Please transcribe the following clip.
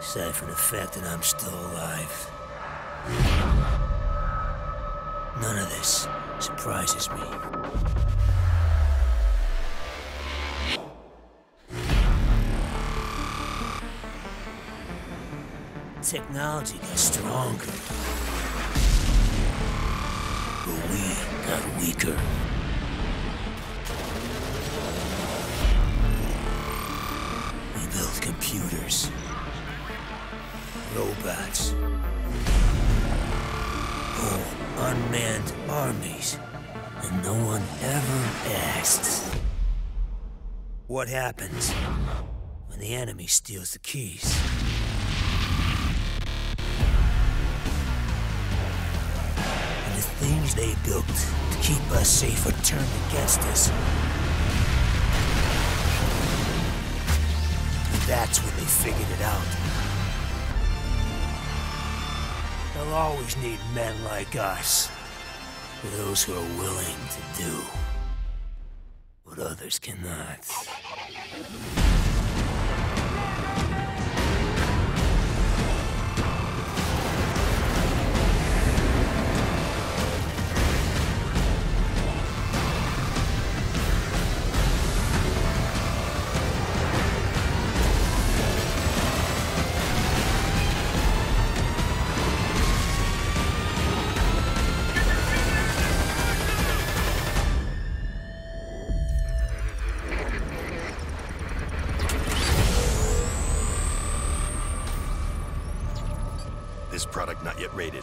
Aside from the fact that I'm still alive. None of this surprises me. Technology got stronger. But we got weaker. Robots. Whole unmanned armies. And no one ever asked. What happens when the enemy steals the keys? And the things they built to keep us safe are turned against us. That's when they figured it out. They'll always need men like us. Those who are willing to do what others cannot. This product not yet rated.